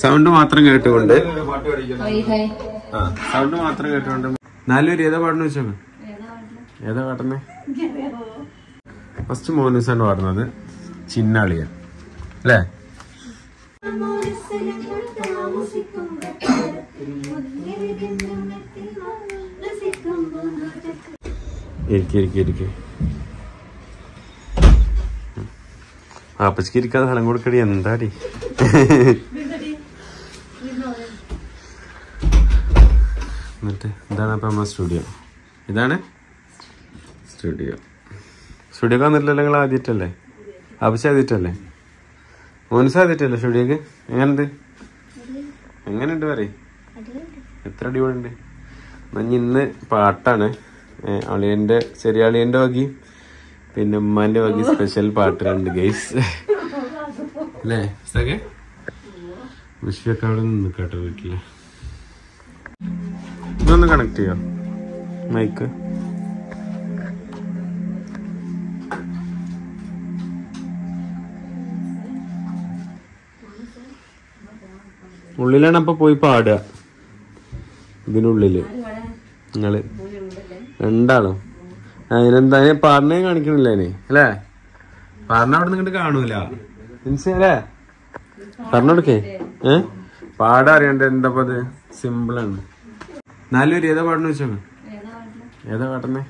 Sound മാത്രം കേട്ടുകൊണ്ട്. Sound മാത്രം കേട്ടുകൊണ്ട്. നാലുപേര് ഏതാ പാടുന്ന വെച്ചോക്ക്? ഏതാ പാടുന്നേ? ഫസ്റ്റ് മോനൂസാണ് പാടുന്നത് ചിന്നാളിയ അല്ലേ? ഇരിക്കെ ഇരിക്കെ ഇരിക്കെ. ആപ്പച്ചിക്ക് ഇരിക്കാതെ സ്ഥലം കൊടുക്കടി എന്താടി? എന്നിട്ട് ഇതാണ് അപ്പൊ നമ്മളെ സ്റ്റുഡിയോ. ഇതാണ്? സ്റ്റുഡിയോ. സ്റ്റുഡിയോ വന്നിട്ടില്ലല്ലോ നിങ്ങൾ ആദ്യമായിട്ടല്ലേ? അപ്പച്ച ആദ്യമായിട്ടല്ലേ? മോൻസ് ആദ്യമായിട്ടല്ലേ സ്റ്റുഡിയോക്ക്? എങ്ങനെയുണ്ട്? എങ്ങനെയുണ്ട് പറയും? എത്ര അടിപൊളിയുണ്ട്. ഇന്ന് പാട്ടാണ്. അളിയന്റെ ചെറിയ അളിയന്റെ വകി. പിന്നെ ഉമ്മാന്റെ വകി സ്പെഷ്യൽ പാട്ട് രണ്ട് ഗൈസ് അല്ലേ? സഖേ വിഷയൊക്കെ അവിടെ നിന്ന് കേട്ടോ വീട്ടിൽ. ഇതൊന്ന് കണക്ട് ചെയ്യോ? മൈക്ക് ഉള്ളിലാണ് അപ്പൊ പോയി പാടുക. ഇതിനുള്ളിൽ. നിങ്ങൾ. രണ്ടാളും. അതിനെന്താ? പാടിനെ കാണിക്കണില്ല അല്ലേ? പാടിന അവിടെ നിങ്ങട്ട് കാണൂല. മനസ്സിലേ പറഞ്ഞോടുക്കേ ഏ? പാടാ അറിയണ്ട എന്താ അത്? സിമ്പിൾ ആണ്. നല്ലൊരു ഏതാ പാടണം വെച്ചോ ഏതാ പാട്ടെന്നേ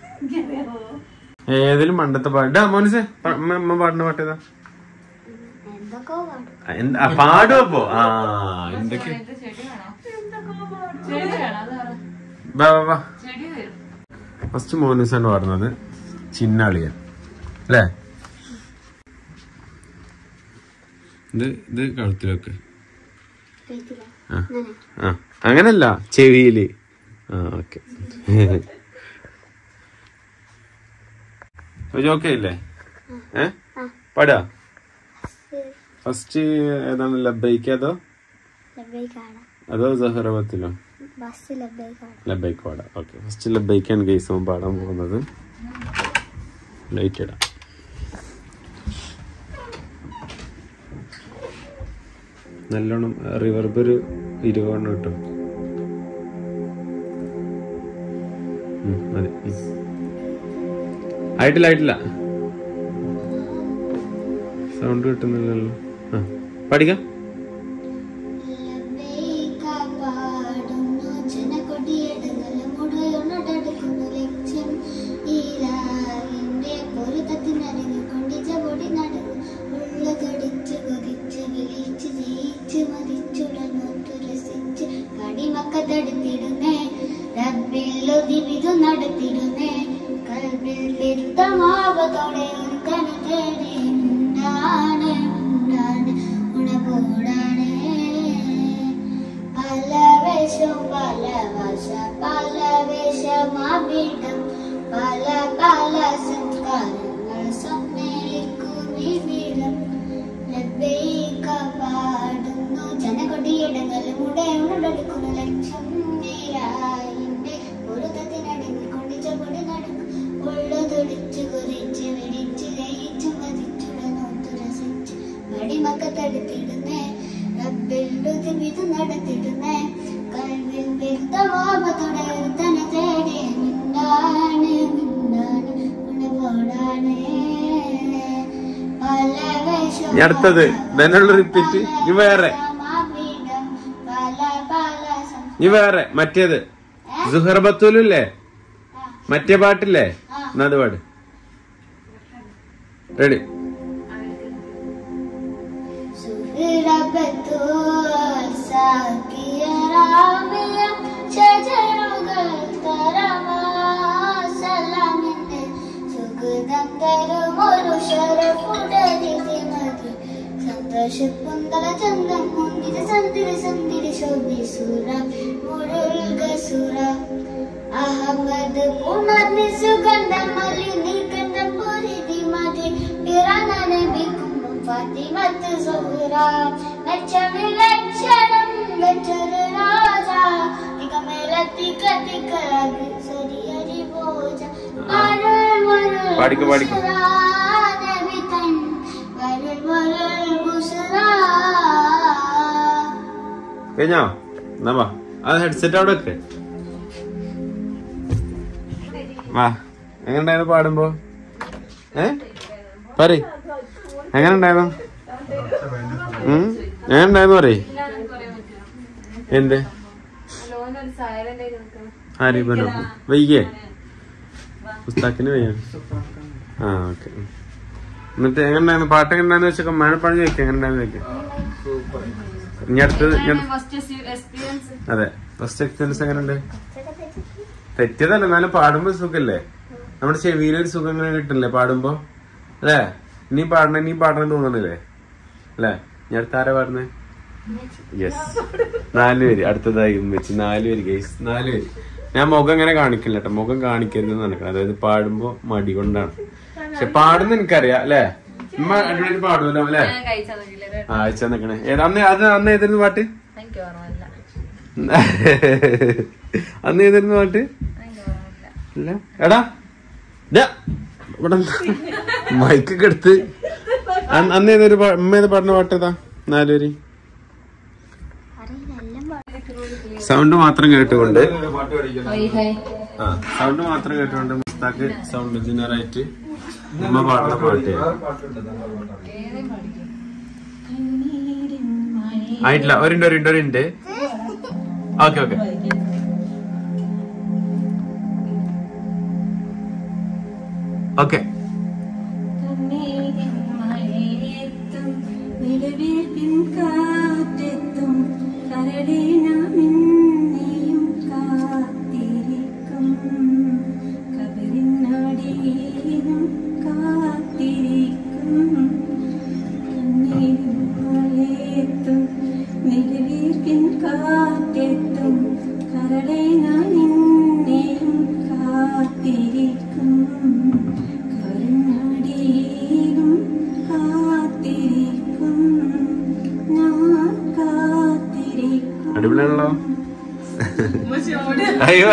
ഏതിലും പണ്ടത്തെ പാട്ട് മോനിസേ അമ്മ പാടുന്ന പാട്ട് ഏതാ? ആ, എന്താ ആ, പാടും അപ്പോ? ആ എന്തൊക്കെ വാ വാ വാ. ഫസ്റ്റ് മോനൂസാണ് പറഞ്ഞത് ചിന്നാളിയൻ. അല്ലേ? ഇത് ഇത് കഴുത്തിലൊക്കെ. ആ. ആ. അങ്ങനല്ല ചെവിയിൽ. ആ ഓക്കെ. ഓക്കെ ഇല്ലേ? ഏ? പാടാ. ഫസ്റ്റ് ഏതാണ് ലബൈക്ക് അതോ? അതോ ലഭ്യമാണ് ലബൈക്ക് ഗെയ്സ് പാടാൻ പോകുന്നത്. ലൈറ്റ് ഇടാം. നല്ലോണം റിവർബ് ഒരു ഇരുപതെണ്ണം കിട്ടും മതി. ആയിട്ടില്ല ആയിട്ടില്ല. സൗണ്ട് കിട്ടുന്നില്ലല്ലോ. ആ പഠിക്കാം. വേഷം പല ഭാഷ പല വേഷമാവിടം പല പല സംസ്കാരങ്ങൾ സമ്മേളിക്കും ഇവിടം ലബ്ബൈക പാടുന്നു ജനകൊടിയിടങ്ങളും മുടെ ഉണടെടുക്കുന്നു ലക്ഷം നീരായിന്റെ പൊരുത്തത്തിനടങ്ങി കൊണ്ടിച്ച പൊടി നടക്കും ഉള്ളതൊടിച്ച് കുറിച്ച് വിടിച്ച് ലയിച്ചു മതിച്ചുടനോത്തു രസിച്ച് നടത്തിടുന്നേ. ഇനി അടുത്തത്. ഇതിനുള്ള റിപ്പീറ്റ് ഇനി വേറെ. ഇനി വേറെ. മറ്റേത്. സുഹർ ബത്തൂലില്ലേ മറ്റേ പാട്ടില്ലേ? എന്നാ അത് പാട് റെഡി സുഹൃബത്തൂ ಶರಪುಡದಿಗೆ ಸಂತೋಷ ಪುಂದಲ ಚಂದಂ ಹೊಂದಿದ ಸಂದಿರ ಸಂದಿರ ಶೋಭಿಸುರ ಮುರುಳ್ಗ ಸುರ ಅಹಮದ ಕುಮಾರ್ ಸುಗಂಧ ಮಲ್ಲಿ ನಿರ್ಗಂಧ ಪುರಿದಿ ಮದಿ பிரானன விக்கும் பாத்திமத்து சுகுரா லட்சமி லட்சணம் வெற்று ராஜா திகமேல திக்க திக்க சரி அறிவோஜா அருள் மருள் பாடிக்க பாடிக்க കഴിഞ്ഞോ? എന്നാ ആ ഹെഡ്സെറ്റ് അവിടെ വെക്ക്. വാ. എങ്ങനെയുണ്ടായിരുന്നു പാടുമ്പോ? ഏ? പറ എങ്ങനെയുണ്ടായിരുന്നു? എങ്ങനെയുണ്ടായിരുന്നു പറയേ? എന്ത്? ആര്? പറഞ്ഞു വൈകിയേ? പുസ്തകത്തിന് വയ്യ. ആ ഓക്കെ. എന്നിട്ട് എങ്ങനെയുണ്ടായിരുന്നു? പാട്ട് എങ്ങനെ വെച്ചാൽ മഴ പണി ചോദിക്കാം. എങ്ങനെയുണ്ടായിരുന്നു ചോദിക്കാം? ഇനി അടുത്തത് ഇനി അതെ ഫസ്റ്റ് എക്സ്പീരിയൻസ് എങ്ങനെയുണ്ട്? തെറ്റിയതല്ല എന്നാലും പാടുമ്പോ സുഖല്ലേ? നമ്മുടെ ചെവിയിലൊരു സുഖം ഇങ്ങനെ കിട്ടില്ലേ പാടുമ്പോ? അല്ലേ? ഇനി പാടണ നീ പാടണം തോന്നണില്ലേ അല്ലേ? ഞാൻ അടുത്ത ആരാ പാടുന്നേ? യെസ് നാല് പേര്. അടുത്തതായി വെച്ച് നാല് പേര് ഗൈസ് നാല് പേര്. ഞാൻ മുഖം ഇങ്ങനെ കാണിക്കില്ല കേട്ടോ. മുഖം കാണിക്കരുത് നടക്കണം അതായത് പാടുമ്പോ മടി കൊണ്ടാണ്. പക്ഷെ പാടുന്ന എനിക്കറിയാം അല്ലേ? ഉമ്മ പാടുമല്ലോ അല്ലേ? ആ അയച്ചാ നിക്കണേ. ഏതാ അന്ന് അത് അന്ന് ഏതായിരുന്നു പാട്ട്? എനിക്ക് ഓർമ്മയില്ല. അന്ന് ഏതായിരുന്നു പാട്ട്? ഇല്ല. എടാ ദാ, ഇവിടെ മൈക്കൊക്കെ എടുത്ത്. അന്ന് ഏതൊരു ഉമ്മ ഏത് പാടുന്ന പാട്ടേതാ നാലുപേര്. എല്ലാം സൗണ്ട് മാത്രം കേട്ടുകൊണ്ട്. ഹൈ ഹൈ ആ സൗണ്ട് മാത്രം കേട്ടുകൊണ്ട് മുസ്താക്ക് സൗണ്ട് എഞ്ചിനീയർ ആയിട്ട് ഉമ്മ പാടുന്ന പാട്ട് ആയിട്ടില്ല. ഒരുണ്ട് ഒരുണ്ട് ഒരുണ്ട് ഓക്കെ ഓക്കെ. ഓക്കെ.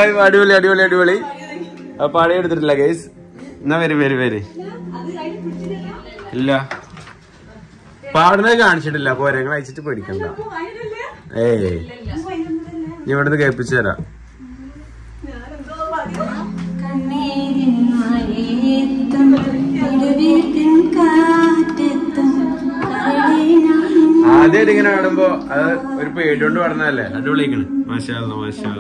അയ്യോ അടിപൊളി അടിപൊളി അടിപൊളി. ആ പാടി എടുത്തിട്ടില്ല ഗൈസ് എന്നാ വരും വരും വരും. ഇല്ല. പാടുന്നത് കാണിച്ചിട്ടില്ല. പോരെ ഞങ്ങൾ അയച്ചിട്ട് പേടിക്കണ്ട. ഏയ്. ഇവിടുന്ന് കേൾപ്പിച്ചു തരാം. കണ്ണീരിൻ ആദ്യമായിട്ട് ഇങ്ങനെ പാടുമ്പോ അത് ഒരു പേടിയോണ്ട് പാടുന്നതല്ലേ? അടിപൊളിക്കണ് മാഷാ അല്ലാ, മാഷാ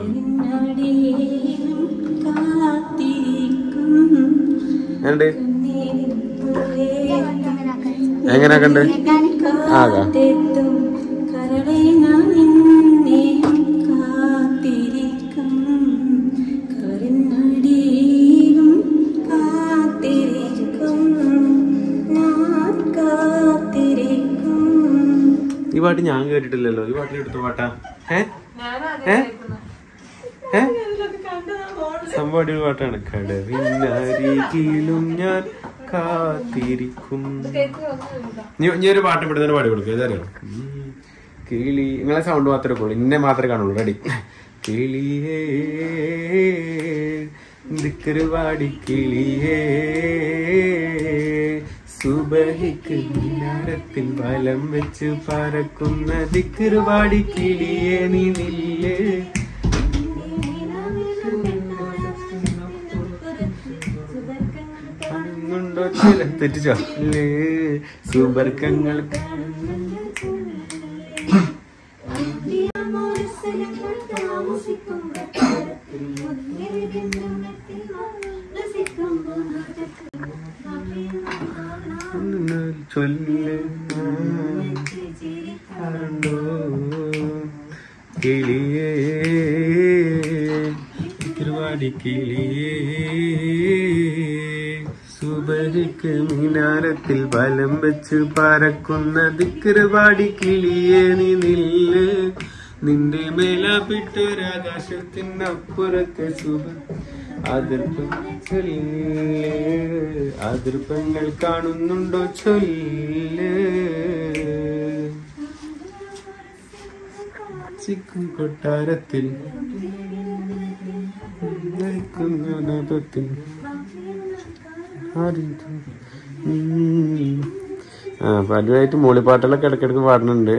എങ്ങനെയൊക്കെ കണ്ട് ആകാ. ഈ പാട്ട് ഞാൻ കേട്ടിട്ടില്ലല്ലോ. ഈ പാട്ടിൽ എടുത്ത പാട്ടാ. ഏ? ഏ? ഏ? സംഭവം അടിപൊളി പാട്ടാണ്. കടവിനരികിലും ഞാൻ കാത്തിരിക്കും. നീ ഒരു പാട്ട് ഇവിടെ തന്നെ പാടി കൊടുക്കുക ഏതറിയോ. കിളി നിങ്ങളെ സൗണ്ട് മാത്രമേ ഉള്ളൂ ഇന്നെ മാത്രമേ കാണുള്ളൂ. റെഡി കിളിയേ ദിക്കറുവാടി കിളിയേ. സുബഹിക്ക് മിനാരത്തിൽ വലം വെച്ച് പറക്കുന്ന ദിക്കറുവാടി കിളിയേ നീ നില്ലേ. ചില തെറ്റിച്ചോ? ലേ, സുബർക്കങ്ങൾ ചൊല്ല് മിനാരത്തിൽ ബലം വെച്ച് പറക്കുന്ന ദിക്കറുപാടി കിളിയേ നീ നില്ല്. നിന്റെ മേലാപിട്ടൊരാകാശത്തിനപ്പുറത്തെ സുബ അതിർപ്പങ്ങൾ കാണുന്നുണ്ടോ ചൊല്ല്? ചിക്കും കൊട്ടാരത്തിൽ അതുമായിട്ട് മൂളിപ്പാട്ടുകളൊക്കെ ഇടയ്ക്കിടയ്ക്ക് പാടുന്നുണ്ട്.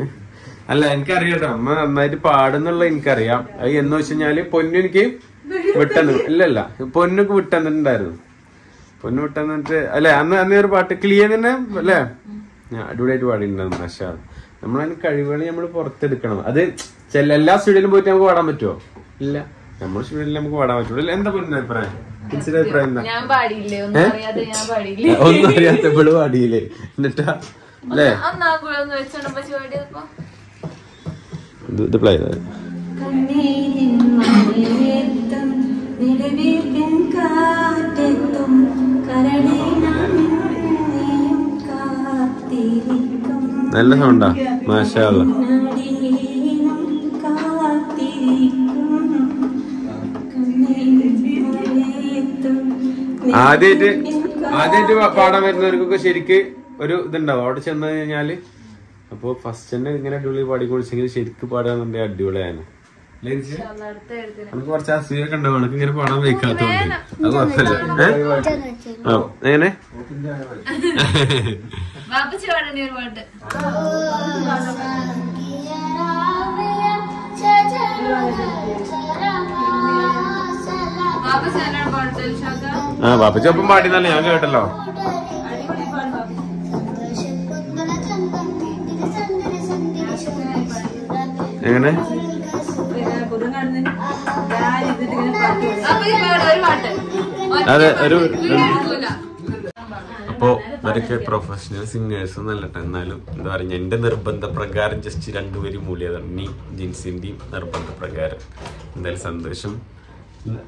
അല്ല എനിക്കറിയാം അമ്മ നന്നായിട്ട് പാടുന്നുള്ള എനിക്കറിയാം. അത് എന്ന് വെച്ച് കഴിഞ്ഞാൽ പൊന്നു എനിക്ക് വിട്ടെന്ന്. ഇല്ലല്ല. പൊന്നൊക്കെ വിട്ടെന്നിട്ടുണ്ടായിരുന്നു. പൊന്നു വിട്ടെന്നിട്ട് അല്ലെ അന്ന് അന്ന് ഒരു പാട്ട് ക്ലിയർ തന്നെ അല്ലേ? ഞാൻ അടിപൊളിയായിട്ട് പാടിയിട്ടുണ്ടായിരുന്നു പക്ഷേ നമ്മളതിന് കഴിവുകൾ നമ്മൾ പുറത്തെടുക്കണം. അത് ചില എല്ലാ സ്റ്റുഡിയോയിലും പോയിട്ട് നമുക്ക് പാടാൻ പറ്റുമോ ഇല്ല. നമ്മുടെ സ്റ്റുഡിയോയിൽ നമുക്ക് പാടാൻ പറ്റുള്ളൂ. എന്താ പൊന്നിന്റെ അഭിപ്രായം? ഒന്നും ഏ? അറിയാതെ ഞാൻ പാടിയില്ലേ? ഒന്നും അറിയാത്തപ്പോഴും പാടിയില്ലേ? എന്നിട്ടാ അല്ലേ? ഇത് പ്ലേ ചെയ്താൽ കാറ്റെത്തും കാത്തിരിക്കും. നല്ല സൗണ്ടാ മാഷാള്ള ആദ്യായിട്ട് ആദ്യമായിട്ട് ആദ്യമായിട്ട് പാടാൻ വരുന്നവർക്കൊക്കെ ശരിക്ക് ഒരു ഇതുണ്ടാവും. അവിടെ ചെന്ന് കഴിഞ്ഞാൽ അപ്പൊ ഫസ്റ്റ് തന്നെ ഇങ്ങനെ അടിപൊളി പാടി കുളിച്ചെങ്കിൽ ശരിക്ക് പാടാന്നുണ്ടെങ്കിൽ അടിപൊളിയാണ്. നമുക്ക് കുറച്ച് അസൂയൊക്കെ ഉണ്ടാവും. എനിക്ക് ഇങ്ങനെ പാടാൻ വെക്കാത്തോണ്ട്. അത് കുഴപ്പമില്ല? ആ, എങ്ങനെ? പാപ്പച്ചി ഒപ്പം പാടിന്നല്ലേ ഞാൻ കേട്ടല്ലോ. എങ്ങനെ? അതെ ഒരു അപ്പോ ഇവരൊക്കെ പ്രൊഫഷണൽ സിംഗേഴ്സ് എന്നല്ലട്ടെ എന്നാലും എന്താ പറയുക എന്റെ നിർബന്ധപ്രകാരം ജസ്റ്റ് രണ്ടുപേരും മൂല്യതാണ് നീ ജിൻസിന്റെയും നിർബന്ധപ്രകാരം. എന്തായാലും സന്തോഷം.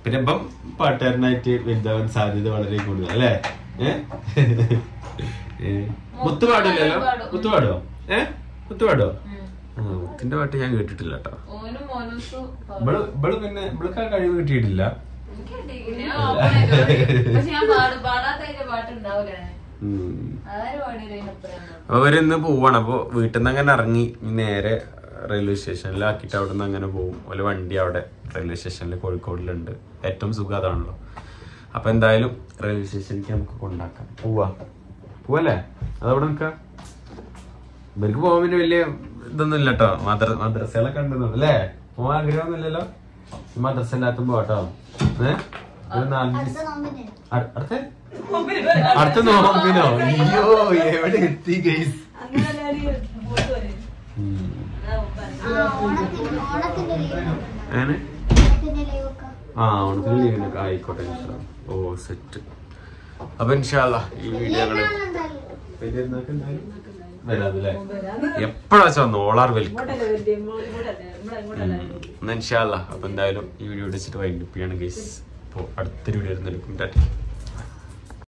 പിന്നെ ഇപ്പം പാട്ടുകാരനായിട്ട് വലുതാവാൻ സാധ്യത വളരെ കൂടുതൽ അല്ലേ? ഏഹ് മുത്തുപാടില്ലല്ലോ മുത്തുപാടോ ഏഹ് മുത്തുപാടോ ആ പാട്ട് ഞാൻ കേട്ടിട്ടില്ല കേട്ടോ പിന്നെ ഇവൾക്ക് ആ കഴിവ് കിട്ടിയിട്ടില്ല. അപ്പൊ അവരിന്ന് പോവാണ്. അപ്പൊ വീട്ടിൽ നിന്ന് അങ്ങനെ ഇറങ്ങി നേരെ റെയിൽവേ സ്റ്റേഷനിലാക്കിട്ട് അവിടെ നിന്ന് അങ്ങനെ പോകും ഒരു വണ്ടി അവിടെ റെയിൽവേ സ്റ്റേഷനിൽ കോഴിക്കോടിലുണ്ട്. ഏറ്റവും സുഖം അതാണല്ലോ. അപ്പൊ എന്തായാലും റെയിൽവേ സ്റ്റേഷനിലേക്ക് നമുക്ക് കൊണ്ടാക്കാം. പോവാ. പോവല്ലേ? അതവിടെ നിൽക്കാം. ഇവർക്ക് പോകാൻ പിന്നെ വലിയ ഇതൊന്നും ഇല്ല കേട്ടോ മദ്ര മദ്രസകളൊക്കെ ഉണ്ടെന്നു അല്ലേ? പോകാൻ ആഗ്രഹമൊന്നുമില്ലല്ലോ? മദ്രസ ഏഹ് ദിവസം. അ- അടുത്ത? അടുത്ത നോമ്പിനോ? അയ്യോ എവിടെ എത്തി ഗൈസ് അങ്ങനെ ആ ഓണത്തിന് ലീവിനൊക്കെ ആയിക്കോട്ടെ. ഓ സെറ്റ് അപ്പൊ ഇൻഷാല്ല ഈ വീഡിയോ ഞങ്ങൾ പെരുന്നാൾക്ക് എന്തായാലും വരാതല്ലേ? എപ്പോഴാ വെച്ചാ വന്നു? ഓളാർ വെൽക്കം ഇൻഷാല്ല അപ്പൊ എന്തായാലും ഈ വീഡിയോ വെച്ചിട്ട് വൈകിപ്പിയാണ് ഗൈസ് അപ്പോൾ അടുത്തൊരു വീഡിയോ എടുക്കും